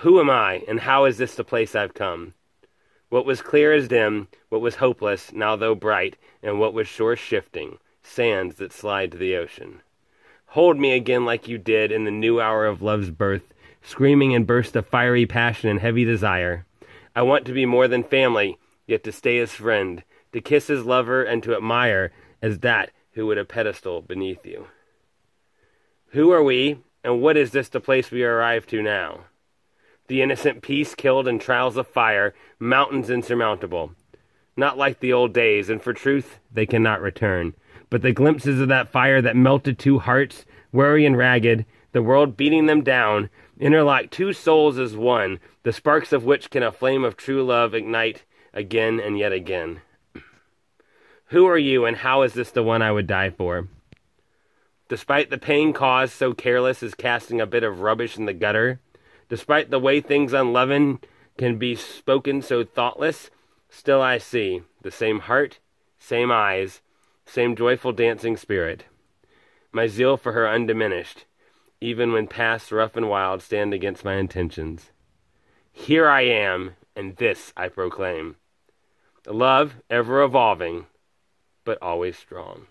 who am I, and how is this the place I've come? What was clear as dim, what was hopeless, now though bright, and what was sure shifting, sands that slide to the ocean. Hold me again like you did in the new hour of love's birth, screaming in bursts of fiery passion and heavy desire. I want to be more than family, yet to stay as friend, to kiss as lover, and to admire as that who would a pedestal beneath you. Who are we, and what is this the place we arrive to now? The innocent peace killed in trials of fire, mountains insurmountable. Not like the old days, and for truth they cannot return. But the glimpses of that fire that melted two hearts, weary and ragged, the world beating them down, interlock two souls as one, the sparks of which can a flame of true love ignite again and yet again. Who are you, and how is this the one I would die for? Despite the pain caused so careless as casting a bit of rubbish in the gutter, Despite the way things unleavened can be spoken so thoughtless, still I see the same heart, same eyes, same joyful dancing spirit. My zeal for her undiminished, even when past rough and wild stand against my intentions. Here I am, and this I proclaim. Love ever evolving, but always strong.